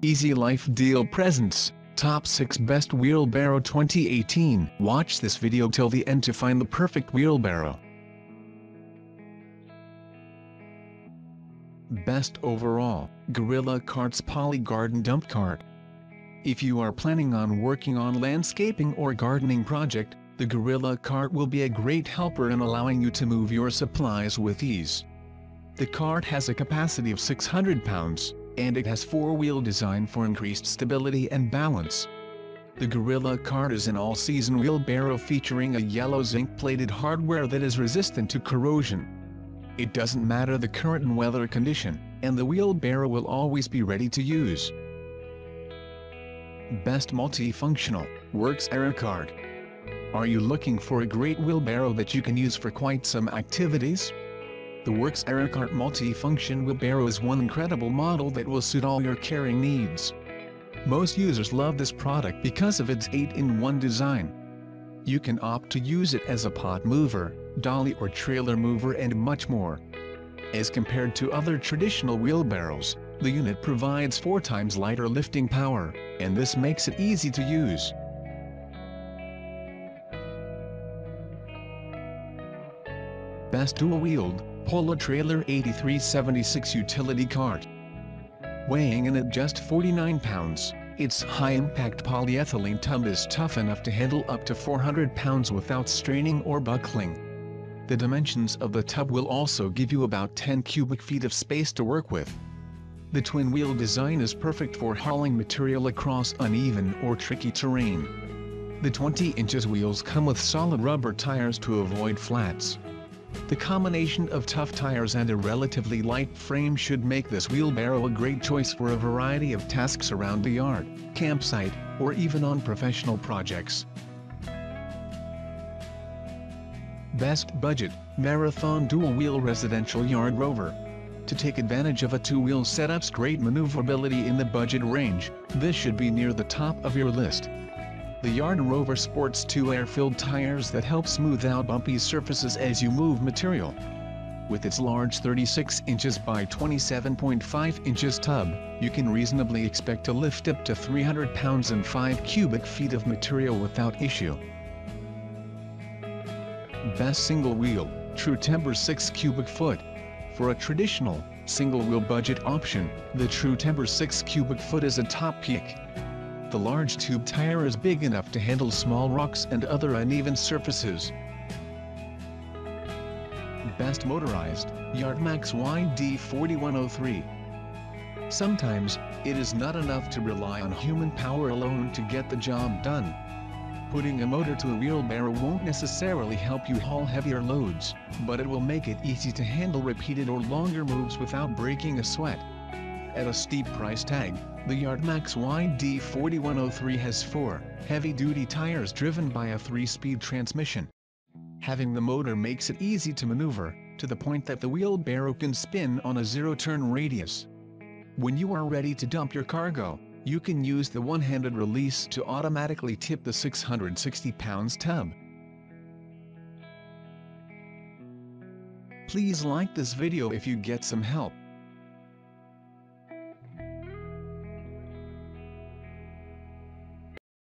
Easy Life Deal presents Top 6 Best Wheelbarrow 2018. Watch this video till the end to find the perfect wheelbarrow. Best overall, Gorilla Carts Poly Garden Dump Cart. If you are planning on working on landscaping or gardening project, the Gorilla Cart will be a great helper in allowing you to move your supplies with ease. The cart has a capacity of 600 pounds, and it has four-wheel design for increased stability and balance. The Gorilla Cart is an all-season wheelbarrow featuring a yellow zinc-plated hardware that is resistant to corrosion. It doesn't matter the current weather condition, and the wheelbarrow will always be ready to use. Best Multifunctional, WORX Cart. Are you looking for a great wheelbarrow that you can use for quite some activities? The WORX Cart Multifunction Wheelbarrow is one incredible model that will suit all your carrying needs. Most users love this product because of its 8-in-1 design. You can opt to use it as a pot mover, dolly or trailer mover and much more. As compared to other traditional wheelbarrows, the unit provides four times lighter lifting power, and this makes it easy to use. Best dual-wheeled, Polar Trailer 8376 Utility Cart. Weighing in at just 49 pounds, its high-impact polyethylene tub is tough enough to handle up to 400 pounds without straining or buckling. The dimensions of the tub will also give you about 10 cubic feet of space to work with. The twin wheel design is perfect for hauling material across uneven or tricky terrain. The 20 inches wheels come with solid rubber tires to avoid flats. The combination of tough tires and a relatively light frame should make this wheelbarrow a great choice for a variety of tasks around the yard, campsite, or even on professional projects. Best Budget, Marathon Dual Wheel Residential Yard Rover to take advantage of a two-wheel setup's great maneuverability in the budget range, this should be near the top of your list. The Yard Rover sports two air-filled tires that help smooth out bumpy surfaces as you move material. With its large 36 inches by 27.5 inches tub, you can reasonably expect to lift up to 300 pounds and 5 cubic feet of material without issue. Best Single Wheel, True Temper 6 cubic foot, for a traditional, single-wheel budget option, the True Temper 6 cubic foot is a top pick. The large tube tire is big enough to handle small rocks and other uneven surfaces. Best Motorized, Yardmax YD4103. Sometimes, it is not enough to rely on human power alone to get the job done. Putting a motor to a wheelbarrow won't necessarily help you haul heavier loads, but it will make it easy to handle repeated or longer moves without breaking a sweat. At a steep price tag, the Yardmax YD4103 has four heavy-duty tires driven by a three-speed transmission. Having the motor makes it easy to maneuver, to the point that the wheelbarrow can spin on a zero-turn radius. When you are ready to dump your cargo, you can use the one-handed release to automatically tip the 660 pounds tub. Please like this video if you get some help.